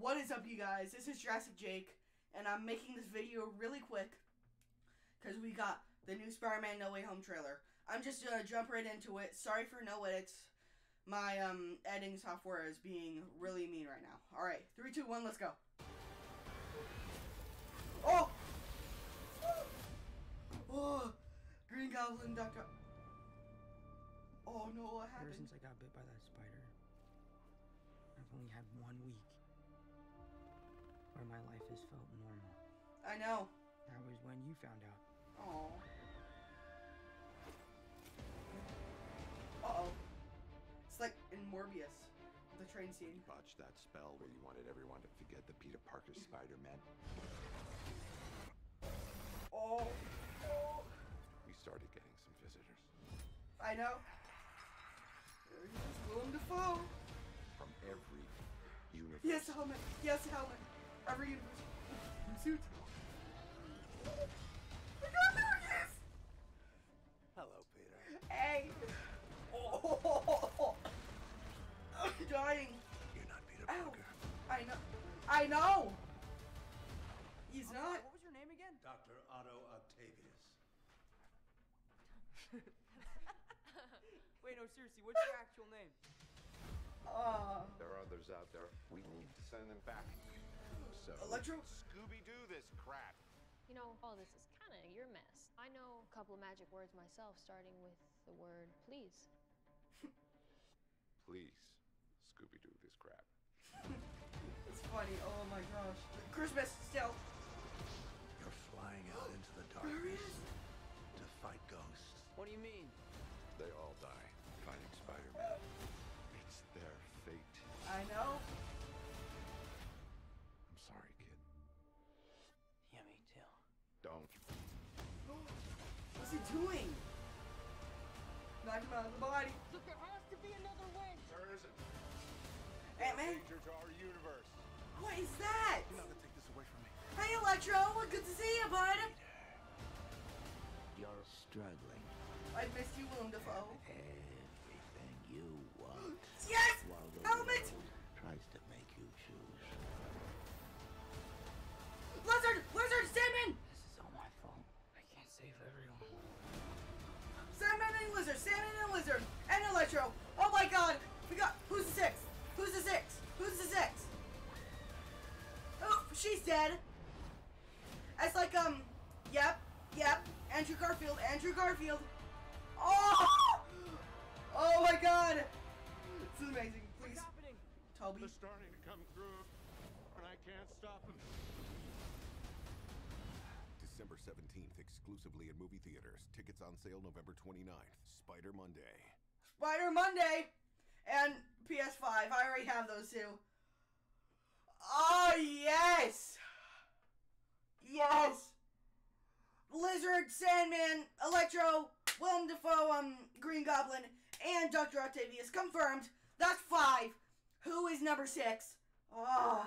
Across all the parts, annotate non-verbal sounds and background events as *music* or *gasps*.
What is up, you guys? This is Jurassic Jake, and I'm making this video really quick because we got the new Spider-Man No Way Home trailer. I'm just gonna jump right into it. Sorry for no edits. My um, editing software is being really mean right now. All right, three, two, one, let's go. Oh! Oh! Green Goblin, Doctor. Oh no, what happened? Ever since I got bit by that spider, I've only had one week where my life has felt normal. I know. That was when you found out. Oh. Uh oh. It's like in Morbius, the train scene. You Botched that spell where you wanted everyone to forget the Peter Parker Spider-Man. Oh. Oh. We started getting some visitors I know. There's Willem Dafoe. from every universe. He has a helmet. He has a helmet. Every universe. Suit. Oh my god, there he is! Hello, Peter. Hey! Oh, *laughs* I'm dying. You're not Peter Ow! Parker. I know. I know. He's not. What was your name again? Dr. Otto Octavius. *laughs* Wait, no, seriously, what's your actual name? Uh, There are others out there. We need to send them back. So Electro? Scooby-Doo this crap. You know, all this is kind of your mess. I know a couple of magic words myself, starting with the word please. Please, Scooby-Doo this crap. *laughs* it's funny. Oh my gosh. Christmas still. You're flying out into the *gasps* darkness to fight ghosts. What do you mean? What's he doing? Knock him out of the body. Look, there has to be another way. There isn't. Ant Man. Danger to our universe. What is that? You're not gonna take this away from me. Hey, Electro. Well, good to see you, bud. You're struggling. I missed you, Willem Dafoe. Everything you want. Yes! While the Helmet! world tries to make you choose. Lizard! Lizard! Sandman! This is all my fault. I can't save everyone. Sandman and Lizard! Sandman and Lizard! And Electro! Oh my god! We got. Who's the six? Who's the six? Who's the six? Oh, she's dead! It's like, um. Yep, yep. Andrew Garfield, Andrew Garfield. Oh! Oh my god! This is amazing. Please, happening? Tobey. They're starting to come through, and I can't stop them. December 17th, exclusively in movie theaters. Tickets on sale November 29th. Spider Monday. Spider Monday and PS5. I already have those two. Oh yes, yes. Lizard, Sandman, Electro, Willem Dafoe, um, Green Goblin, and Doctor Octavius confirmed. That's five. Who is number six? Oh,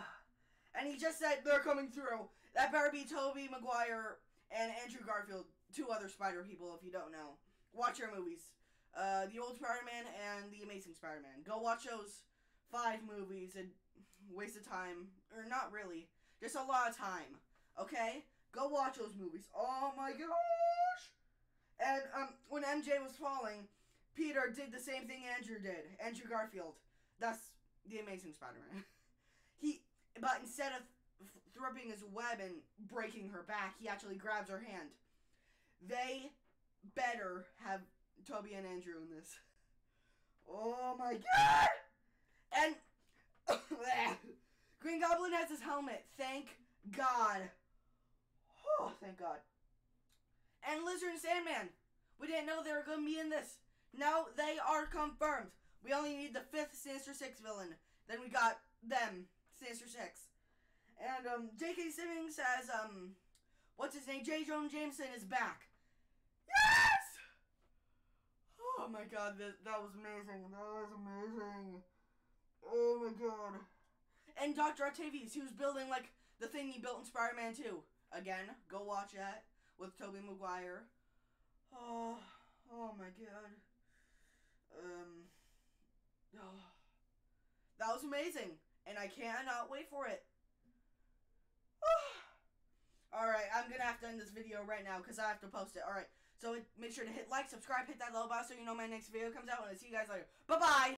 and he just said they're coming through. That better be Tobey Maguire and Andrew Garfield, two other Spider people. If you don't know, watch your movies. Uh, the old Spider-Man and the Amazing Spider-Man. Go watch those five movies and waste of time, or not really, just a lot of time. Okay, go watch those movies. Oh my gosh! And um, when MJ was falling, Peter did the same thing Andrew did. Andrew Garfield. That's the Amazing Spider-Man. *laughs* he, but instead of th- his web and breaking her back, he actually grabs her hand. They better have Tobey and Andrew in this. Oh my god! And *laughs* Green Goblin has his helmet. Thank God. Oh, thank God. And Lizard and Sandman. We didn't know they were going to be in this. Now they are confirmed. We only need the fifth Sinister Six villain. Then we got them, Sinister Six. And um, J.K. Simmons says, um, what's his name? J. Jonah Jameson is back. Yes! Oh my god, that, that was amazing. That was amazing. Oh my god. And Dr. Octavius, he was building like the thing he built in Spider Man 2. Again, go watch that with Tobey Maguire. Oh, oh my god. Um, oh, that was amazing. and I cannot wait for it. I'm gonna have to end this video right now because I have to post it. Alright, so make sure to hit like, subscribe, hit that little bell so you know my next video comes out, and I'll see you guys later. Bye bye!